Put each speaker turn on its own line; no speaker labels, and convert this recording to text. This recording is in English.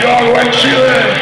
John Wayne Sheehan.